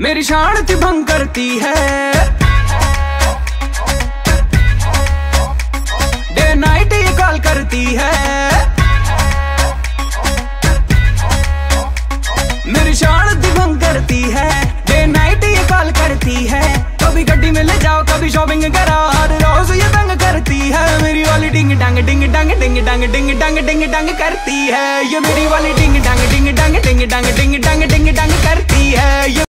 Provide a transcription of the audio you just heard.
मेरी शांति भंग करती है डे नाइट ये कॉल करती है मेरी शांति भंग करती है डे नाइट ये कॉल करती है कभी गड्डी में ले जाओ कभी शॉपिंग कराओ हर रोज ये तंग करती है मेरी वाली डिंग डंग डिंग डंग डिंग डंग डिंग डंग डिंग डंग करती है ये मेरी वाली डिंग डंग डिंग डंग डिंग डंग डिंग डंग डिंग